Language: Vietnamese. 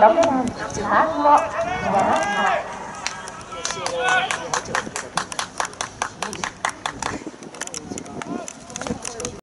đóng hàng thả ngọn giá